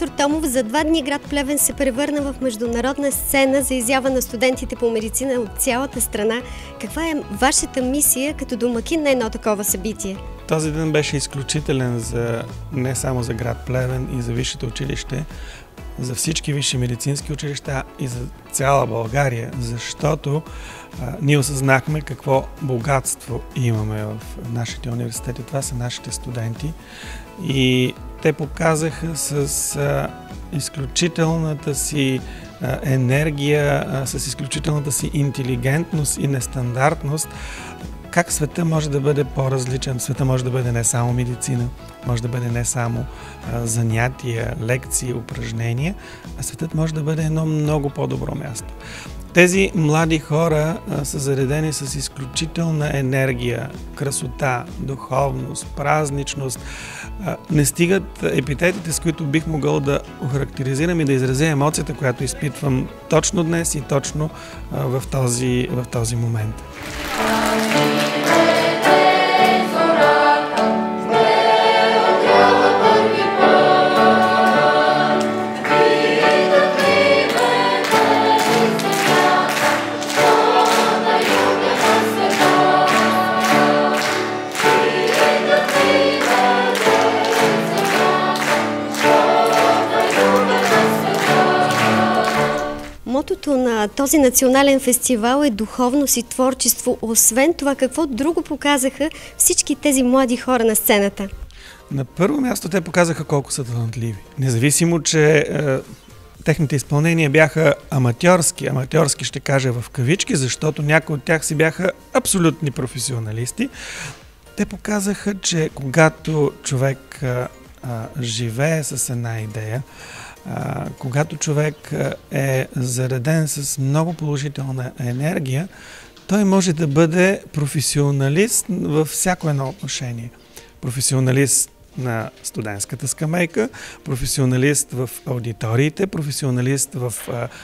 Професор Томов, за два дни град Плевен се превърна в международна сцена за изява на студентите по медицина от цялата страна. Каква е вашата мисия като домакин на едно такова събитие? Този ден беше изключителен за, не само за град Плевен и за висшето училище, за всички висши медицински училища и за цяла България, защото а, ние осъзнахме какво богатство имаме в нашите университети. Това са нашите студенти и те показаха с а, изключителната си а, енергия, а, с изключителната си интелигентност и нестандартност как света може да бъде по-различен. Света може да бъде не само медицина, може да бъде не само а, занятия, лекции, упражнения, а светът може да бъде едно много по-добро място. Тези млади хора а, са заредени с изключителна енергия, красота, духовност, празничност. А, не стигат епитетите, с които бих могъл да охарактеризирам и да изразя емоцията, която изпитвам точно днес и точно а, в, този, в този момент. Мотото този национален фестивал е духовност и творчество. Освен това, какво друго показаха всички тези млади хора на сцената? На първо място те показаха колко са талантливи. Независимо, че е, техните изпълнения бяха аматьорски, аматьорски ще кажа в кавички, защото някои от тях си бяха абсолютни професионалисти. Те показаха, че когато човек е, живее с една идея, когато човек е зареден с много положителна енергия, той може да бъде професионалист във всяко едно отношение. Професионалист на студентската скамейка, професионалист в аудиториите, професионалист в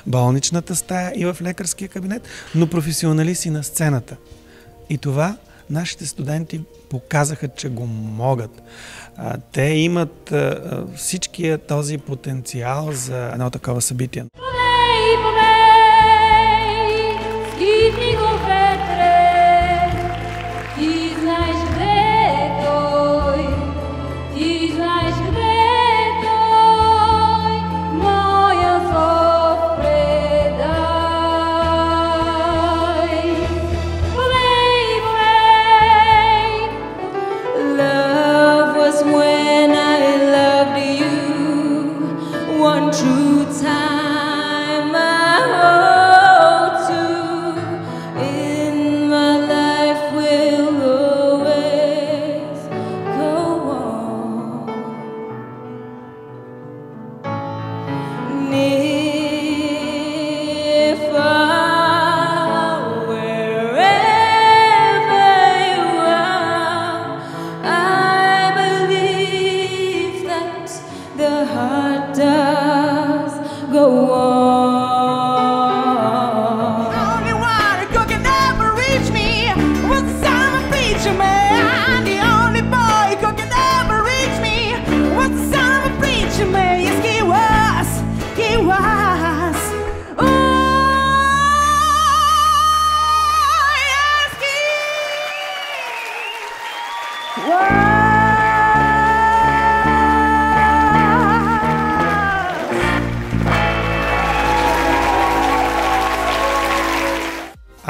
болничната стая и в лекарския кабинет, но професионалист и на сцената. И това нашите студенти показаха, че го могат. Те имат всичкия този потенциал за едно такова събитие.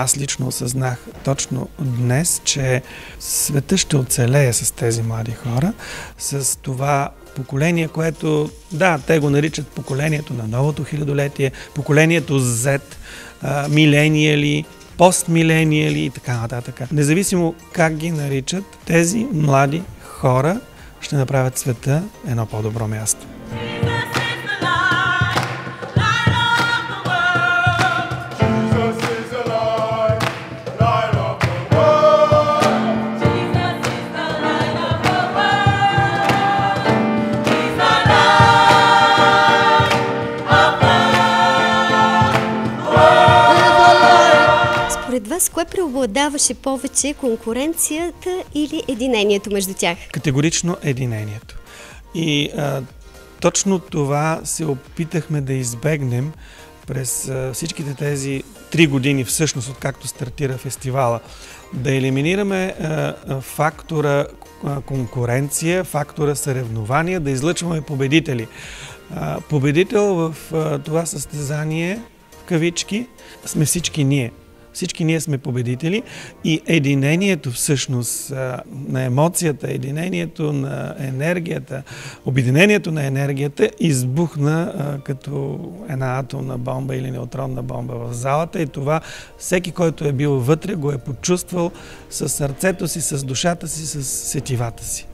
Аз лично осъзнах точно днес, че света ще оцелее с тези млади хора, с това поколение, което, да, те го наричат поколението на новото хилядолетие, поколението Z, милениали, постмилениали и така нататък. Независимо как ги наричат, тези млади хора ще направят света едно по-добро място. Вас кое преобладаваше повече конкуренцията или единението между тях? Категорично единението. И а, точно това се опитахме да избегнем през всичките тези три години всъщност, откакто стартира фестивала. Да елиминираме фактора конкуренция, фактора съревнования, да излъчваме победители. Победител в това състезание, в кавички, сме всички ние. Всички ние сме победители и единението всъщност на емоцията, единението на енергията, обединението на енергията избухна като една атомна бомба или неутронна бомба в залата и това всеки, който е бил вътре, го е почувствал с сърцето си, с душата си, с сетивата си.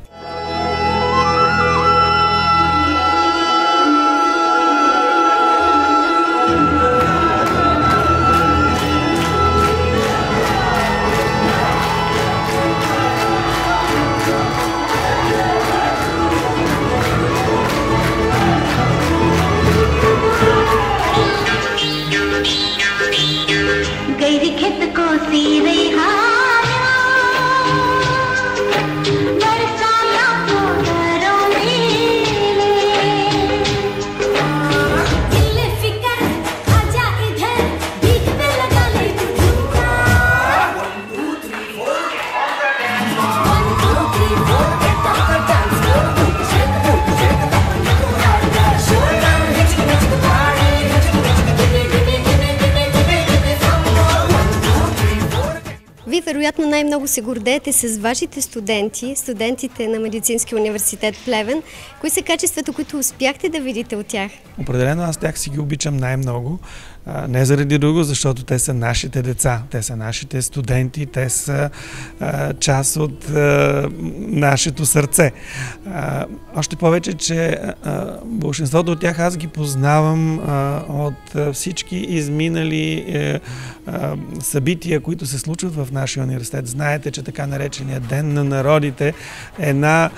Най-много се гордеете с вашите студенти, студентите на Медицинския университет Плевен. Кои са качествата, които успяхте да видите от тях? Определено аз тях си ги обичам най-много. Не заради друго, защото те са нашите деца, те са нашите студенти, те са част от нашето сърце. Още повече, че большинството от тях аз ги познавам от всички изминали е, събития, които се случват в нашия университет. Знаете, че така наречения Ден на народите е една,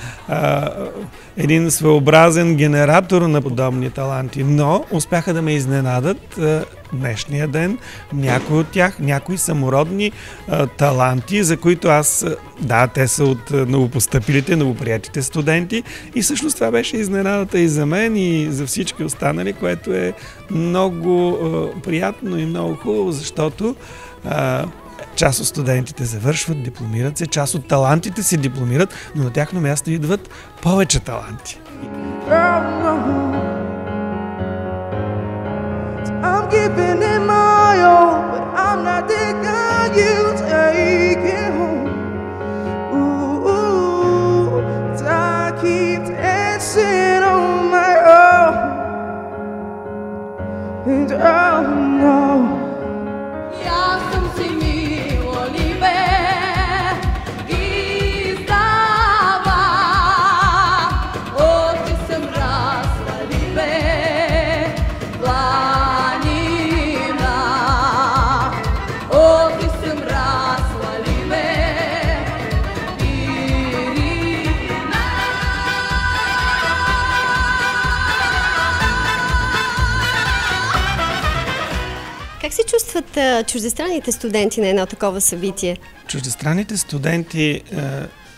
един своеобразен генератор на подобни таланти, но успяха да ме изненадат днешния ден, някои от тях, някои самородни а, таланти, за които аз, да, те са от новопостъпилите, новоприятите студенти и всъщност това беше изненадата и за мен и за всички останали, което е много а, приятно и много хубаво, защото а, Част от студентите завършват, дипломират се, част от талантите се дипломират, но на тяхно място идват повече таланти. forgiven. Чувстват чуждестранните студенти на едно такова събитие? Чуждестранните студенти е,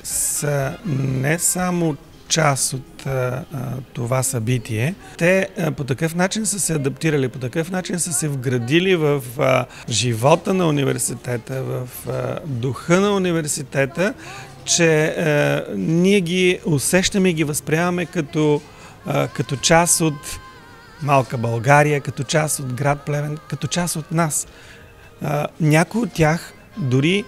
са не само част от а, това събитие. Те а, по такъв начин са се адаптирали, по такъв начин са се вградили в а, живота на университета, в а, духа на университета, че а, ние ги усещаме и ги възприемаме като, а, като част от малка България, като част от град Плевен, като част от нас. Някои от тях дори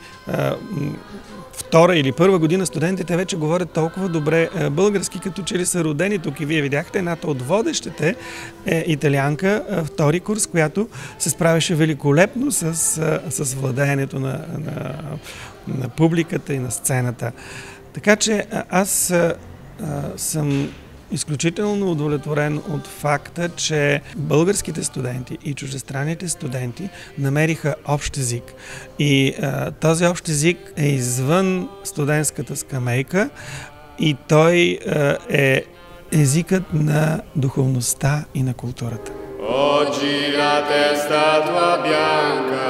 втора или първа година студентите вече говорят толкова добре български, като че ли са родени тук. И вие видяхте едната от водещите е италианка, втори курс, която се справяше великолепно с, с владеенето на, на, на публиката и на сцената. Така че аз съм изключително удовлетворен от факта, че българските студенти и чуждестранните студенти намериха общ език. И а, този общ език е извън студентската скамейка и той а, е езикът на духовността и на културата. Oggi la testa tua bianca,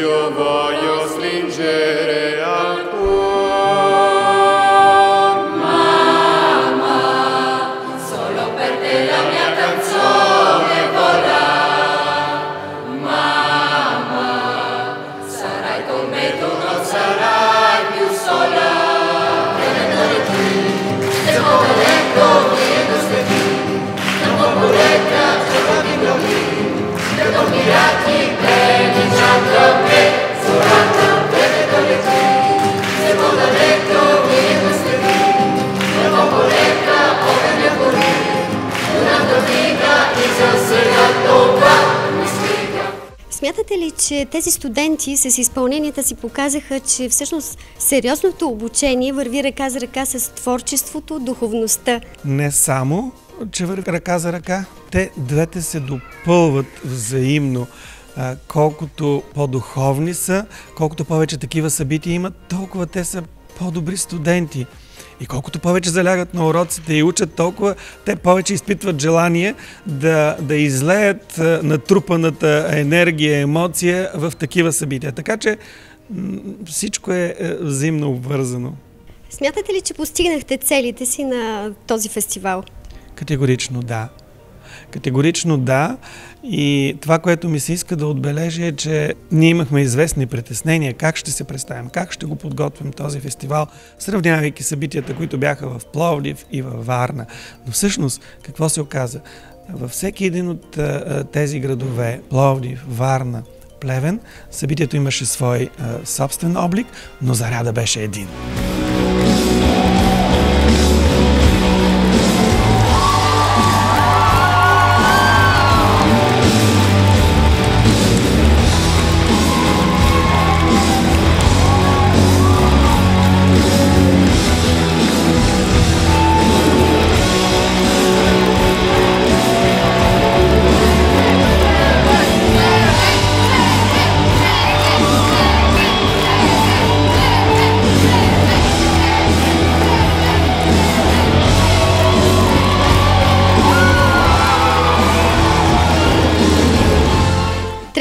io voglio stringere че тези студенти с изпълненията си показаха, че всъщност сериозното обучение върви ръка за ръка с творчеството, духовността. Не само, че върви ръка за ръка, те двете се допълват взаимно. Колкото по-духовни са, колкото повече такива събития имат, толкова те са по-добри студенти. И колкото повече залягат на уроците и учат толкова, те повече изпитват желание да, да излеят натрупаната енергия, емоция в такива събития. Така че всичко е, е взаимно обвързано. Смятате ли, че постигнахте целите си на този фестивал? Категорично да. Категорично да. И това, което ми се иска да отбележа е, че ние имахме известни притеснения как ще се представим, как ще го подготвим този фестивал, сравнявайки събитията, които бяха в Пловдив и във Варна. Но всъщност, какво се оказа? Във всеки един от тези градове, Пловдив, Варна, Плевен, събитието имаше свой собствен облик, но заряда беше един.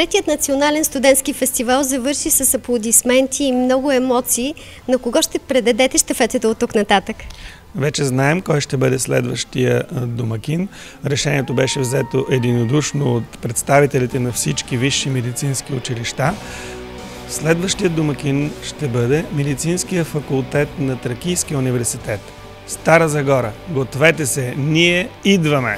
Третият национален студентски фестивал завърши с аплодисменти и много емоции. На кого ще предадете щафетата от тук нататък? Вече знаем кой ще бъде следващия домакин. Решението беше взето единодушно от представителите на всички висши медицински училища. Следващият домакин ще бъде Медицинския факултет на Тракийския университет. Стара Загора. Гответе се, ние идваме!